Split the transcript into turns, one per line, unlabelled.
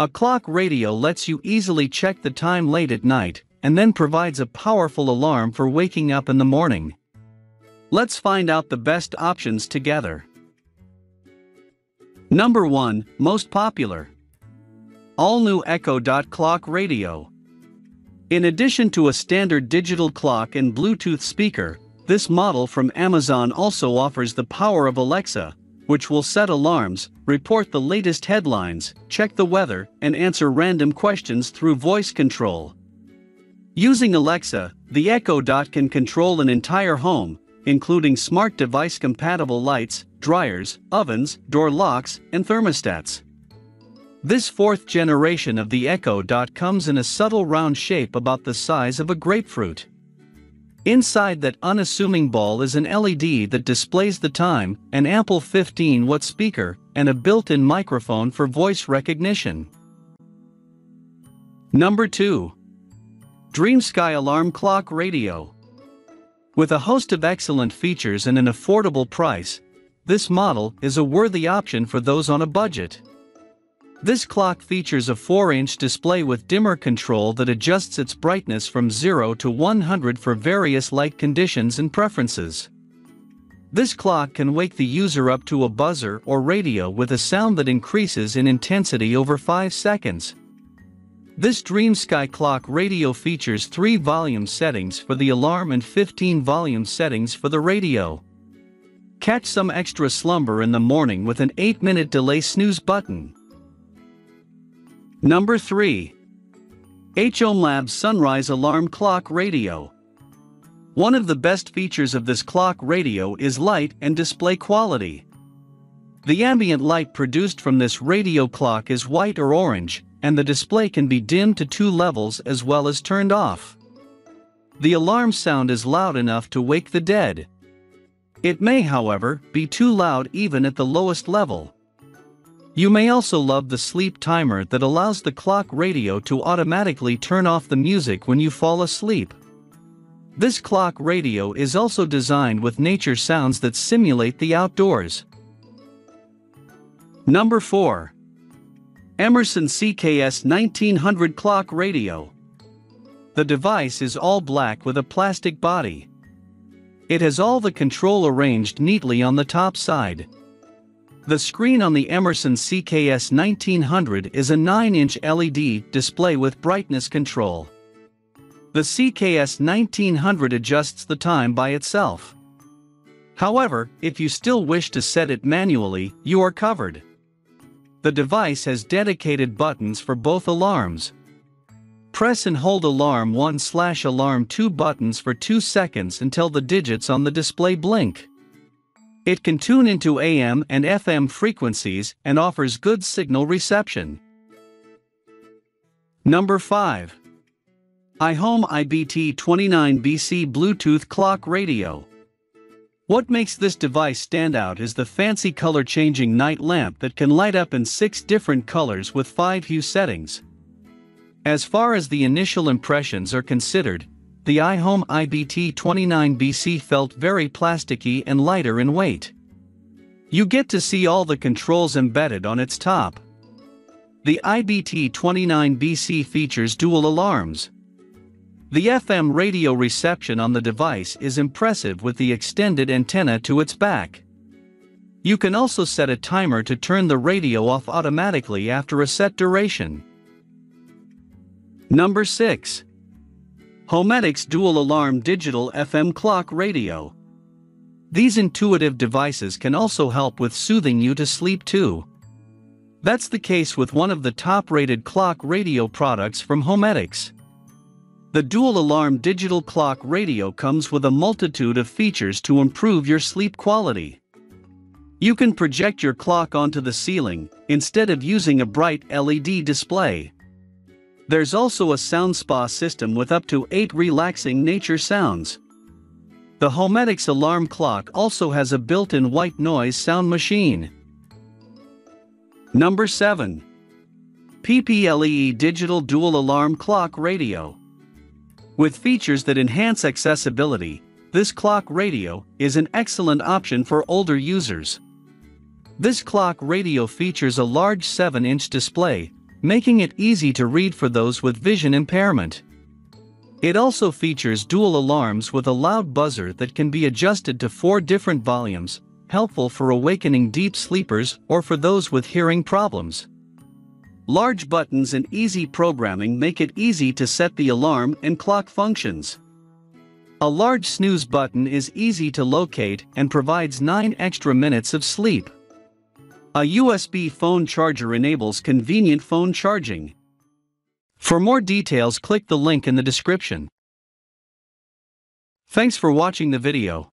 A clock radio lets you easily check the time late at night and then provides a powerful alarm for waking up in the morning. Let's find out the best options together. Number 1 Most popular All new Echo Dot Clock Radio. In addition to a standard digital clock and Bluetooth speaker, this model from Amazon also offers the power of Alexa, which will set alarms, report the latest headlines, check the weather, and answer random questions through voice control. Using Alexa, the Echo Dot can control an entire home, including smart device compatible lights, dryers, ovens, door locks, and thermostats. This fourth generation of the Echo Dot comes in a subtle round shape about the size of a grapefruit. Inside that unassuming ball is an LED that displays the time, an ample 15 watt speaker, and a built in microphone for voice recognition. Number 2. DreamSky Alarm Clock Radio. With a host of excellent features and an affordable price, this model is a worthy option for those on a budget. This clock features a 4-inch display with dimmer control that adjusts its brightness from 0 to 100 for various light conditions and preferences. This clock can wake the user up to a buzzer or radio with a sound that increases in intensity over 5 seconds. This DreamSky clock radio features 3 volume settings for the alarm and 15 volume settings for the radio. Catch some extra slumber in the morning with an 8 minute delay snooze button. Number 3. hOmeLabs Sunrise Alarm Clock Radio. One of the best features of this clock radio is light and display quality. The ambient light produced from this radio clock is white or orange, and the display can be dimmed to two levels as well as turned off. The alarm sound is loud enough to wake the dead. It may, however, be too loud even at the lowest level. You may also love the sleep timer that allows the clock radio to automatically turn off the music when you fall asleep. This clock radio is also designed with nature sounds that simulate the outdoors. Number 4. Emerson CKS 1900 Clock Radio. The device is all black with a plastic body. It has all the control arranged neatly on the top side. The screen on the Emerson CKS 1900 is a 9-inch LED display with brightness control. The CKS 1900 adjusts the time by itself. However, if you still wish to set it manually, you are covered. The device has dedicated buttons for both alarms. Press and hold alarm 1 slash alarm 2 buttons for 2 seconds until the digits on the display blink. It can tune into AM and FM frequencies and offers good signal reception. Number 5. iHome IBT29BC Bluetooth Clock Radio. What makes this device stand out is the fancy color changing night lamp that can light up in six different colors with five hue settings. As far as the initial impressions are considered, the iHome IBT29BC felt very plasticky and lighter in weight. You get to see all the controls embedded on its top. The IBT29BC features dual alarms. The FM radio reception on the device is impressive with the extended antenna to its back. You can also set a timer to turn the radio off automatically after a set duration. Number 6. Homedics Dual Alarm Digital FM Clock Radio. These intuitive devices can also help with soothing you to sleep too. That's the case with one of the top rated clock radio products from Homedics. The dual alarm digital clock radio comes with a multitude of features to improve your sleep quality. You can project your clock onto the ceiling instead of using a bright LED display. There's also a sound spa system with up to 8 relaxing nature sounds. The Homedics alarm clock also has a built-in white noise sound machine. Number 7. PPLEE Digital Dual Alarm Clock Radio. With features that enhance accessibility, this clock radio is an excellent option for older users. This clock radio features a large 7-inch display, making it easy to read for those with vision impairment. It also features dual alarms with a loud buzzer that can be adjusted to four different volumes, helpful for awakening deep sleepers or for those with hearing problems. Large buttons and easy programming make it easy to set the alarm and clock functions. A large snooze button is easy to locate and provides 9 extra minutes of sleep. A USB phone charger enables convenient phone charging. For more details click the link in the description. Thanks for watching the video.